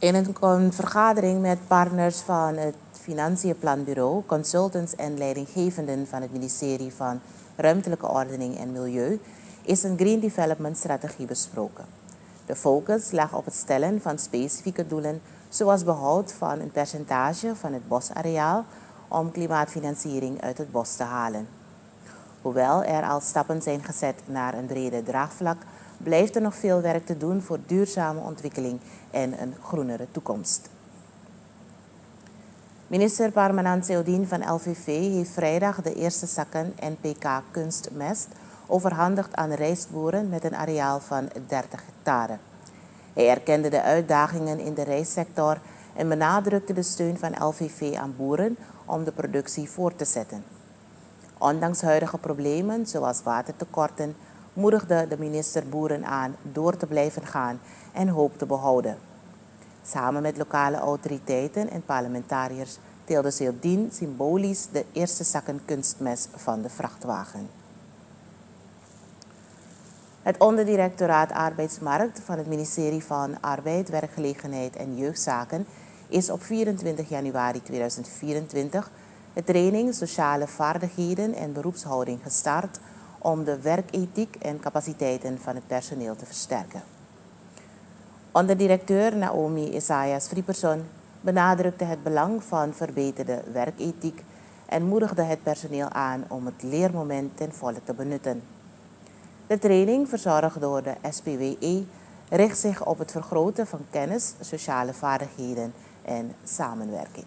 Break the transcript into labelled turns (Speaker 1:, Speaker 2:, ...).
Speaker 1: In een vergadering met partners van het Financiënplanbureau, consultants en leidinggevenden van het ministerie van Ruimtelijke Ordening en Milieu is een Green Development Strategie besproken. De focus lag op het stellen van specifieke doelen, zoals behoud van een percentage van het bosareaal om klimaatfinanciering uit het bos te halen. Hoewel er al stappen zijn gezet naar een brede draagvlak, blijft er nog veel werk te doen voor duurzame ontwikkeling en een groenere toekomst. Minister Parmanant Seodien van LVV heeft vrijdag de eerste zakken NPK kunstmest overhandigd aan rijstboeren met een areaal van 30 hectare. Hij erkende de uitdagingen in de rijstsector en benadrukte de steun van LVV aan boeren om de productie voort te zetten. Ondanks huidige problemen zoals watertekorten moedigde de minister boeren aan door te blijven gaan en hoop te behouden. Samen met lokale autoriteiten en parlementariërs teelde Zeeldien symbolisch de eerste zakken kunstmes van de vrachtwagen. Het onderdirectoraat Arbeidsmarkt van het ministerie van Arbeid, Werkgelegenheid en Jeugdzaken is op 24 januari 2024 de training Sociale Vaardigheden en Beroepshouding gestart om de werkethiek en capaciteiten van het personeel te versterken. Onderdirecteur Naomi Isaias Frieperson benadrukte het belang van verbeterde werkethiek en moedigde het personeel aan om het leermoment ten volle te benutten. De training, verzorgd door de SPWE, richt zich op het vergroten van kennis, sociale vaardigheden en samenwerking.